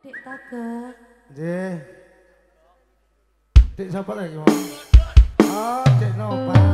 Dek Taga. Nggih. Dek sapa lagi, Mas? Ah, oh, Dek Nopal.